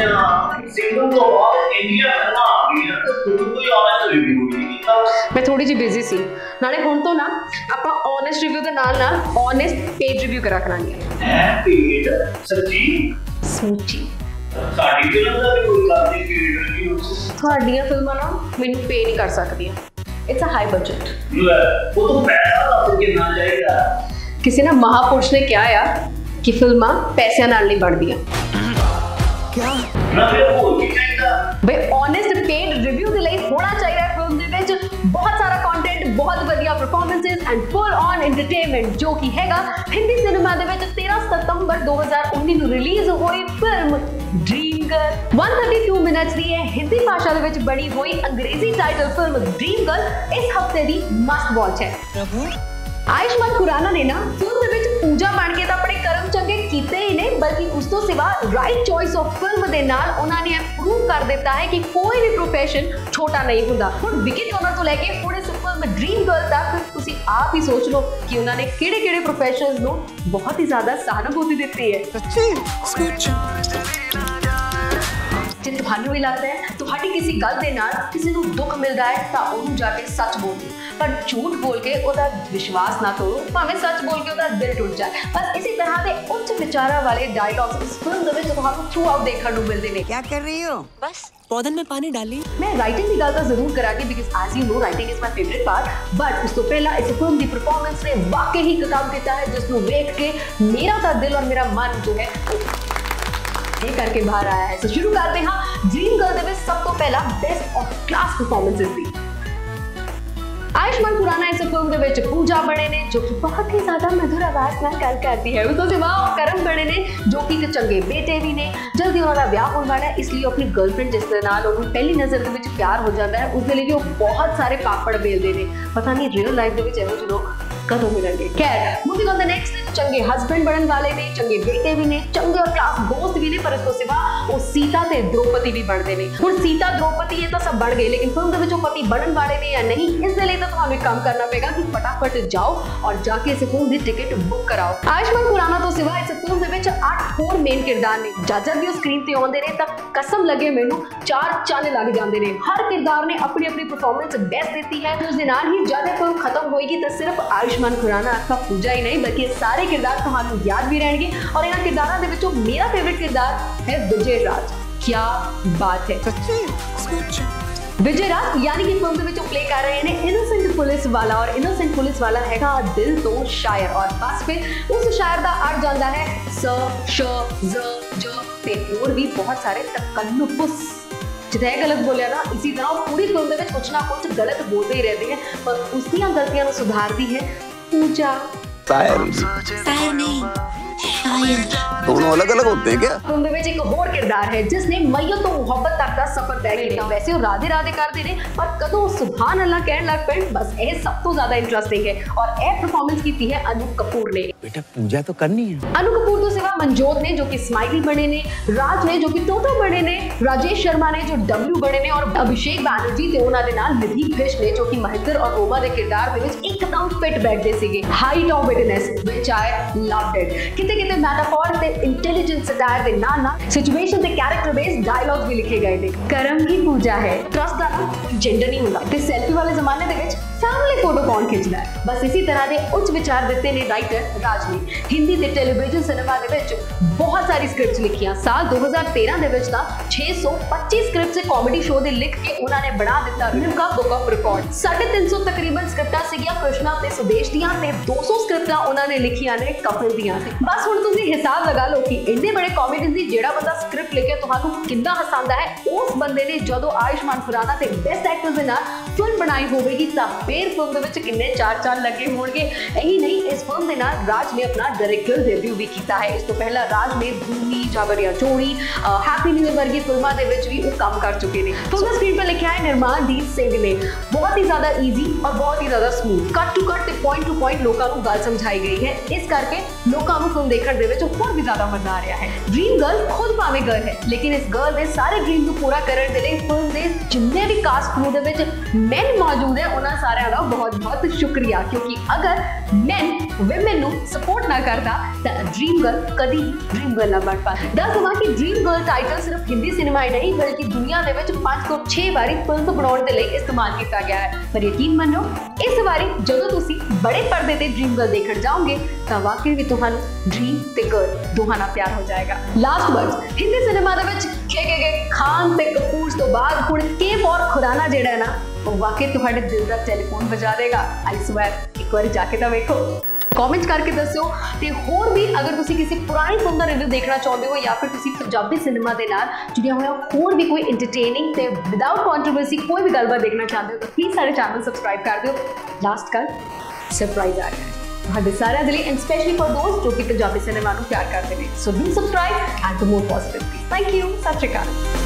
ਸੋਚਿਆ ਸਿੰਗਲ ਤੋਂ ਬਾਅਦ ਇੰਡੀਆ ਫਿਲਮਾਂ ਆ ਗਈਆਂ ਤੇ ਤੂੰ ਕੋਈ ਆਨਲਾਈਨ ਰਿਵਿਊ ਨਹੀਂ ਕੀਤਾ ਮੈਂ ਥੋੜੀ ਜਿਹੀ ਬਿਜ਼ੀ ਸੀ ਨਾਲੇ ਹੁਣ ਤੋਂ ਨਾ ਆਪਾਂ ਓਨੈਸਟ ਰਿਵਿਊ ਦੇ ਨਾਲ ਨਾਲ ਓਨੈਸਟ ਪੇਜ ਰਿਵਿਊ ਕਰਾ ਕਰਾਂਗੇ ਹੈ ਪੇਡ ਸੱਚੀ ਸਮੂਚੀ ਸਾਡੀ ਫਿਲਮ ਦਾ ਵੀ ਕੋਈ ਗੱਲ ਨਹੀਂ ਪੇਡ ਰਿਵਿਊ ਤੁਹਾਡੀਆਂ ਫਿਲਮਾਂ ਨਾ ਮੈਨੂੰ ਪੇ ਨਹੀਂ ਕਰ ਸਕਦੀਆਂ ਇਟਸ ਅ ਹਾਈ ਬਜਟ ਲੈ ਉਹ ਤਾਂ ਪੈਸਾ ਲੱਗ ਕੇ ਨਾ ਜਾਏਗਾ ਕਿਸੇ ਨਾ ਮਹਾਪੁਰਸ਼ ਨੇ ਕਿਹਾ ਆ ਕਿ ਫਿਲਮਾਂ ਪੈਸਿਆਂ ਨਾਲ ਨਹੀਂ ਬਣਦੀਆਂ ਨਾ ਫਿਰ ਹੋਰ ਕੀ ਚਾਹੀਦਾ ਬਈ ਓਨੈਸਟ ਪੇਡ ਰਿਵਿਊ ਦੇ ਲਈ ਹੋਣਾ ਚਾਹੀਦਾ ਹੈ ਫਿਲਮ ਦੇ ਵਿੱਚ ਬਹੁਤ ਸਾਰਾ ਕੰਟੈਂਟ ਬਹੁਤ ਵਧੀਆ performances and full on entertainment ਜੋ ਕਿ ਹੈਗਾ ਹਿੰਦੀ ਸਿਨੇਮਾ ਦੇ ਵਿੱਚ 13 ਸਤੰਬਰ 2019 ਨੂੰ ਰਿਲੀਜ਼ ਹੋਈ ਫਿਲਮ ਡ੍ਰੀਮ ਗਰਲ 132 ਮਿੰਟਸ ਦੀ ਹੈ ਹਿੰਦੀ ਭਾਸ਼ਾ ਦੇ ਵਿੱਚ ਬਣੀ ਹੋਈ ਅੰਗਰੇਜ਼ੀ ਟਾਈਟਲ ਫਿਲਮ ਡ੍ਰੀਮ ਗਰਲ ਇਸ ਹਫਤੇ ਦੀ ਮਸਟ ਵਾਚ ਹੈ ਆਯੁਸ਼ਮਾਨ ਖੁਰਾਨਾ ਨੇ ਨਾ ਫਿਲਮ ਦੇ ਵਿੱਚ ਪੂਜਾ ਬਣ ਕੇ ਤਾਂ ਆਪਣੇ ਕਰਮ ਚੰਗੇ ਕੀਤੇ ਹੀ ਨੇ ਬਲਕਿ ਉਸ ਤੋਂ ਸਿਵਾ ਰਾਈਟ ਚੋਇਸ ਆਫ ਫਿਲਮ ਦੇ ਨਾਲ ਉਹਨਾਂ ਨੇ ਇਹ ਪ੍ਰੂਵ ਕਰ ਦਿੱਤਾ ਹੈ ਕਿ ਕੋਈ ਵੀ ਪ੍ਰੋਫੈਸ਼ਨ ਛੋਟਾ ਨਹੀਂ ਹੁੰਦਾ ਹੁਣ ਵਿਕਟ ਓਨਰ ਤੋਂ ਲੈ ਕੇ ਹੁਣ ਇਸ ਫਿਲਮ ਡ੍ਰੀਮ ਗਰਲ ਤੱਕ ਤੁਸੀਂ ਆਪ ਹੀ ਸੋਚ ਲਓ ਕਿ ਉਹਨਾਂ ਨੇ ਕਿਹੜੇ ਕਿਹੜੇ ਪ੍ਰੋਫੈਸ਼ਨਸ ਨੂੰ ਬਹੁਤ ਹੀ ਜ਼ਿਆਦਾ ਸਹਾਨੁਭੂਤੀ ਦਿੱਤੀ ਹੈ ਜੇ ਤੁਹਾਨੂੰ ਵੀ ਲੱਗਦਾ ਹੈ ਤੁਹਾਡੀ ਕਿਸੇ ਗੱਲ ਦੇ ਨਾਲ ਕਿਸੇ ਨੂੰ ਦੁੱਖ ਮਿਲਦਾ ਹੈ ਤਾਂ ਉਹਨੂੰ ਜਾ ਕੇ ਸੱਚ ਬੋਲੋ ਪਰ ਝੂਠ ਬੋਲ ਕੇ ਉਹਦਾ ਵਿਸ਼ਵਾਸ ਨਾ ਤੋੜੋ ਭਾਵੇਂ ਸੱਚ ਬੋਲ ਕੇ ਉਹਦਾ ਦਿਲ ਟੁੱਟ ਜਾਏ ਪਰ ਇਸੇ ਤਰ੍ਹਾਂ ਦੇ ਉੱਚ ਵਿਚਾਰਾਂ ਵਾਲੇ ਡਾਇਲੌਗਸ ਇਸ ਫਿਲਮ ਦੇ ਵਿੱਚ ਤੁਹਾਨੂੰ ਥਰੂ ਆਊਟ ਦੇਖਣ ਨੂੰ ਮਿਲਦੇ ਨੇ क्या कर रही हो बस पौधन में पानी डाली ਮੈਂ ਰਾਈਟਿੰਗ ਦੀ ਗੱਲ ਤਾਂ ਜ਼ਰੂਰ ਕਰਾਂਗੀ because as you know writing is my favourite part but ਉਸ ਤੋਂ ਪਹਿਲਾਂ ਇਸ ਫਿਲਮ ਦੀ ਪਰਫਾਰਮੈਂਸ ਨੇ ਵਾਕਈ ਹੀ ਕੰਮ ਕੀਤਾ ਹੈ ਜਿਸ ਨੂੰ ਵੇਖ ਕੇ ਮੇਰਾ ਤਾਂ ਦਿਲ ਔਰ ਮੇਰਾ ਮਨ ਜੋ ਹੈ ਉਹ ਇਹ ਕਰਕੇ ਬਾਹਰ ਆਇਆ ਹੈ ਸੋ ਸ਼ੁਰੂ ਕਰਦੇ ਹਾਂ ਡ੍ਰੀਮ ਗਰਲ ਦੇ ਵਿੱਚ ਸਭ ਤੋਂ ਪਹਿਲਾਂ ਬੈਸਟ ਆਫ ਕਲਾਸ ਪਰਫਾਰਮੈਂਸਸ ਦੀ ਆਯੁਸ਼ਮਾਨ ਖੁਰਾਨਾ ਇਸ ਫਿਲਮ ਦੇ ਵਿੱਚ ਪੂਜਾ ਬਣੇ ਨੇ ਜੋ ਕਿ ਬਹੁਤ ਹੀ ਜ਼ਿਆਦਾ ਮਧੁਰ ਆਵਾਜ਼ ਨਾਲ ਗੱਲ ਕਰਦੀ ਹੈ ਉਸ ਤੋਂ ਸਿਵਾ ਉਹ ਕਰਮ ਬਣੇ ਨੇ ਜੋ ਕਿ ਇੱਕ ਚੰਗੇ ਬੇਟੇ ਵੀ ਨੇ ਜਲਦੀ ਉਹਨਾਂ ਦਾ ਵਿਆਹ ਹੋਣ ਵਾਲਾ ਹੈ ਇਸ ਲਈ ਉਹ ਆਪਣੀ ਗਰਲਫ੍ਰੈਂਡ ਜਿਸ ਦੇ ਨਾਲ ਉਹਨੂੰ ਪਹਿਲੀ ਨਜ਼ਰ ਦੇ ਵਿੱਚ ਪਿਆਰ ਹੋ ਜਾਂਦਾ ਹੈ ਉਸ ਦੇ ਲਈ ਵੀ ਉਹ ਬਹੁਤ ਸਾਰੇ ਪਾਪੜ ਬੇਲਦੇ ਨੇ ਪਤਾ ਨਹੀਂ ਰੀਅਲ ਲਾਈਫ ਦੇ ਵਿੱਚ ਇਹੋ ਜਿਹੇ ਲੋਕ ਕਦੋਂ ਮਿਲਣਗੇ ਖੈਰ moving on the next change husband बनने वाले ने चंगे बेटे भी ने, चंगा क्लास दोस्त भी ने, पर इसको सिवा वो सीता से द्रौपदी भी बढ़ते हैं हूँ सीता, द्रौपदी ये तो सब बढ़ गए, लेकिन फ़िल्म के पति बनने वाले ने या नहीं इस लिए तो हमें काम करना पेगा कि फटाफट जाओ और जाके इस फ़िल्म की टिकट बुक कराओ। आयुष्मान खुराना तो सिवा इस फ़िल्म के आठ होर मेन किरदार ने। जब जब भी वो स्क्रीन ते आते हैं तो कसम लगे मैनू चार चंन लग जाते हैं हर किरदार ने अपनी अपनी परफॉर्मेंस बेस्ट दी है तो उस दिन ही जब फ़िल्म खत्म होगी तो सिर्फ़ आयुष्मान खुराना अथवा पूजा ही नहीं, बल्कि सारे सारे किरदार तुम्हारे याद भी रहेंगे। और इन्होंने किरदारों के मेरा फेवरेट किरदार है विजय राज क्या बात है। विजय यानी कि फ़िल्म के बीच प्ले कर रहे हैं इनोसेंट पुलिस वाला और इनोसेंट पुलिस वाला है का दिल तो शायर। और बस फिर उस शायर का अर्थ जाता है। स, श, ज ज, ते और भी बहुत सारे तकल्लुफ जिथे गलत बोलिया ना, इसी तरह पूरी फ़िल्म के कुछ ना कुछ गलत बोलते ही रहते हैं। पर उसकी गलतियाँ तो सुधारती है। पूजा शायर शायर नहीं दोनों अलग अलग होते हैं क्या? मुंबई में एक और किरदार है जिसने मैयो तो मोहब्बत तक का सफ़र तय किया। वैसे राधे राधे कर दे रहे पर कदो सुभान अल्लाह कह लग पे बस यह सब तो ज़्यादा इंटरेस्टिंग है। और यह परफॉर्मेंस की है अनूप कपूर ने। बेटा पूजा तो करनी है ਅਨੂ ਕਪੂਰ ਤੋਂ ਸਿਵਾ ਮਨਜੋਤ ਨੇ ਜੋ ਕਿ ਸਮਾਈਲੀ ਬਣੇ ਨੇ ਰਾਜ ਨੇ ਜੋ ਕਿ ਟੋਟੋ ਬਣੇ ਨੇ ਰਾਜੇਸ਼ ਸ਼ਰਮਾ ਨੇ ਜੋ ਡਬਲੂ ਬਣੇ ਨੇ ਔਰ ਅਭਿਸ਼ੇਕ ਬੈਨਰਜੀ ਤੇ ਉਹਨਾਂ ਦੇ ਨਾਲ ਨਿਧੀ ਫਿਸ਼ ਨੇ ਜੋ ਕਿ ਮਹਿੰਦਰ ਔਰ ਓਮਾ ਦੇ ਕਿਰਦਾਰ ਦੇ ਵਿੱਚ ਇੱਕਦਮ ਫਿੱਟ ਬੈਠਦੇ ਸੀਗੇ height of witness which I loved it ਕਿਤੇ ਕਿਤੇ ਮੈਟਾਫੋਰ ਤੇ ਇੰਟੈਲੀਜੈਂਸ ਸਟਾਇਰ ਦੇ ਨਾਲ ਨਾਲ ਸਿਚੁਏਸ਼ਨ ਤੇ ਕੈਰੈਕਟਰ ਬੇਸਡ ਡਾਇਲੌਗ ਵੀ ਲਿਖੇ ਗਏ ਨੇ ਕਰਮ ਹੀ ਪੂਜਾ ਹੈ ਟਰਸਟ ਦਾ ਨਾ ਜੈਂਡਰ ਨਹੀਂ ਹੁੰਦਾ ਤੇ ਸੈਲਫੀ ਵਾਲੇ ਜ਼ਮਾਨੇ ਦੇ ਵਿੱਚ ਫੈਮਿਲੀ ਫੋਟੋ ਕੌਣ ਖਿੱਚਦਾ ਹੈ? ਬਸ ਇਸੇ ਤਰ੍ਹਾਂ ਦੇ ਉੱਚ ਵਿਚਾਰ ਦਿੱਤੇ ਨੇ ਰਾਈਟਰ ਰਾਜ ਨੇ। ਹਿੰਦੀ ਤੇ ਟੈਲੀਵਿਜ਼ਨ ਸਿਨੇਮਾ ਦੇ ਵਿੱਚ ਬਹੁਤ ਸਾਰੀ ਸਕ੍ਰਿਪਟਸ ਲਿਖੀਆਂ। ਸਾਲ 2013 ਦੇ ਵਿੱਚ ਤਾਂ 625 ਸਕ੍ਰਿਪਟਸ ਕਾਮੇਡੀ ਸ਼ੋਅ ਦੇ ਲਿਖ ਕੇ ਉਹਨਾਂ ਨੇ ਬਣਾ ਦਿੱਤਾ ਰਿਮਕਾ ਬੁੱਕ ਆਫ ਰਿਕਾਰਡ 350 ਤਕਰੀਬਨ ਸਕ੍ਰਿਪਟਾਂ ਸੀਗੀਆਂ ਕ੍ਰਿਸ਼ਨਾ ਤੇ ਸੁਦੇਸ਼ ਦੀਆਂ ਤੇ 200 ਸਕ੍ਰਿਪਟਾਂ ਉਹਨਾਂ ਨੇ ਲਿਖੀਆਂ ਨੇ ਕਪਿਲ ਦੀਆਂ ਤੇ। ਬਸ ਹੁਣ ਤੁਸੀਂ ਹਿਸਾਬ ਲਗਾ ਲਓ ਕਿ ਇੰਨੇ ਬੜੇ ਕਾਮੇਡੀਜ਼ ਦੀ ਜਿਹੜਾ ਬੰਦਾ ਸਕ੍ਰਿਪਟ ਲਿਖੇ ਤੁਹਾਨੂੰ ਕਿੰਨਾ ਹਸਾਉਂਦਾ ਹੈ? ਉਸ ਬੰਦੇ ਨੇ ਜਦੋਂ ਆਯੁਸ਼ਮਾਨ ਖੁਰਾਨਾ ਤੇ ਬੈਸਟ ਐਕਟਰ ਦੇ ਨਾਲ ਫਿਲਮ ਬਣਾਈ ਹੋਵੇਗੀ ਤਾਂ ਫੇਰ ਫਿਲਮ ਦੇ ਵਿੱਚ ਕਿੰਨੇ ਚਾਰ ਚਾਰ ਲੱਗੇ ਹੋਣਗੇ ਇਹੀ ਨਹੀਂ ਇਸ ਫਿਲਮ ਦੇ ਨਾਲ ਰਾਜ ਨੇ ਆਪਣਾ ਡਾਇਰੈਕਟਰ ਡੈਬਿਊ ਵੀ ਕੀਤਾ ਹੈ ਇਸ ਤੋਂ ਪਹਿਲਾਂ ਰਾਜ ਨੇ ਭੂਮੀ ਜਾਬਰੀਆ ਚੋਰੀ ਹੈਪੀ ਨਿਊ ਵਰਗੀ ਫਿਲਮਾਂ ਦੇ ਵਿੱਚ ਵੀ ਉਹ ਕੰਮ ਕਰ ਚੁੱਕੇ ਨੇ ਫਿਲਮ ਦਾ ਸਕਰੀਨ ਪਰ ਲਿਖਿਆ ਹੈ ਨਿਰਮਾਨਦੀਪ ਸਿੰਘ ਨੇ ਬਹੁਤ ਹੀ ਜ਼ਿਆਦਾ ਈਜ਼ੀ ਔਰ ਬਹੁਤ ਹੀ ਜ਼ਿਆਦਾ ਸਮੂਥ ਕੱਟ ਟੂ ਕੱਟ ਤੇ ਪੁਆਇੰਟ ਟੂ ਪੁਆਇੰਟ ਲੋਕਾਂ ਨੂੰ ਗੱਲ ਸਮਝਾਈ ਗਈ ਹੈ ਇਸ ਕਰਕੇ ਲੋਕਾਂ ਨੂੰ ਫਿਲਮ ਦੇਖਣ ਦੇ ਵਿੱਚ ਹੋਰ ਵੀ ਜ਼ਿਆਦਾ ਮਜ਼ਾ ਆ ਰਿਹਾ ਹੈ ਡ੍ਰੀਮ ਗਰਲ ਖੁਦ ਭਾਵੇਂ ਗਰਲ ਹੈ ਲੇਕਿਨ ਇਸ ਗਰਲ ਦੇ ਸਾਰੇ ਡ੍ਰੀਮ ਨੂੰ ਪੂਰਾ ਕਰਨ ਦੇ ਲਈ ਫਿਲਮ ਦੇ ਜਿੰਨੇ ਵੀ ਕਾਸਟ ਕਰੂ ਦੇ ਵਿੱਚ ਮੈਨ ਮੌਜੂਦ ਹੈ ਉਹਨਾਂ ਸਾਰਿਆਂ ਦਾ ਬਹੁਤ ਬਹੁਤ ਸ਼ੁਕਰੀਆ ਕਿਉਂਕਿ ਅਗਰ ਮੈਨ ਔਮਨ ਨੂੰ ਸਪੋਰਟ ਨਾ ਕਰਦਾ ਤਾਂ ਡ੍ਰੀਮ ਗਰਲ ਕਦੀ ਡ੍ਰੀਮ ਗਰਲ ਨਾ ਬਣ ਪਾਉਂਦੀ ਦੱਸ ਦਵਾਂ ਕਿ ਡ੍ਰੀਮ ਗਰਲ ਟਾਈਟਲ ਸਿਰਫ ਹਿੰਦੀ ਸਿਨੇਮਾ ਹੀ ਨਹੀਂ ਬਲਕਿ ਦੁਨੀਆ ਦੇ ਵਿੱਚ 5 ਤੋਂ 6 ਵਾਰੀ ਫਿਲਮ ਬਣਾਉਣ ਦੇ ਲਈ ਇਸਤੇਮਾਲ ਕੀਤਾ ਗਿਆ ਯਾਰ ਪਰ ਯਕੀਨ ਮੰਨੋ ਇਸ ਵਾਰੀ ਜਦੋਂ ਤੁਸੀਂ ਬੜੇ ਪਰਦੇ ਤੇ ਡ੍ਰੀਮ ਗਰਲ ਦੇਖਣ ਜਾਓਗੇ ਤਾਂ ਵਾਕਈ ਵੀ ਤੁਹਾਨੂੰ ਡ੍ਰੀਮ ਤੇ ਗਰਲ ਦੋਹਾਂ ਨਾਲ ਪਿਆਰ ਹੋ ਜਾਏਗਾ ਲਾਸਟ ਵਰਡਸ ਹਿੰਦੀ ਸਿਨੇਮਾ ਦੇ ਵਿੱਚ ਖੇਗੇ ਗਏ ਖਾਨ ਤੇ ਕਪੂਰ ਤੋਂ ਬਾਅਦ ਹੁਣ ਕੇਵ ਔਰ ਖੁਰਾਨਾ ਜਿਹੜਾ ਹੈ ਨਾ ਉਹ ਵਾਕਈ ਤੁਹਾਡੇ ਦਿਲ ਦਾ ਟੈਲੀਫੋਨ ਵਜਾ ਦੇਗਾ ਆਈ ਸਵੇਅਰ ਇੱਕ ਵਾਰੀ ਜਾ ਕੇ ਤਾਂ ਵੇਖੋ कॉमेंट करके दसो तो होर भी अगर तुम किसी पुराने फ़िल्म का रिव्यू देखना चाहते हो या फिर पंजाबी सिनेमा के जुड़िया हुई होर भी कोई इंटरटेनिंग विदाउट कॉन्ट्रोवर्सी कोई भी गलबात देखना चाहते हो तो प्लीज़ सारे चैनल सबसक्राइब कर दो लास्ट कल सरप्राइज़ आ गया है। सारे दिल एंड स्पेशली फॉर दोस्त जो कि पंजाबी सिनेमा को प्यार करते हैं so do subscribe and the more positive thank you Sat Sri Akal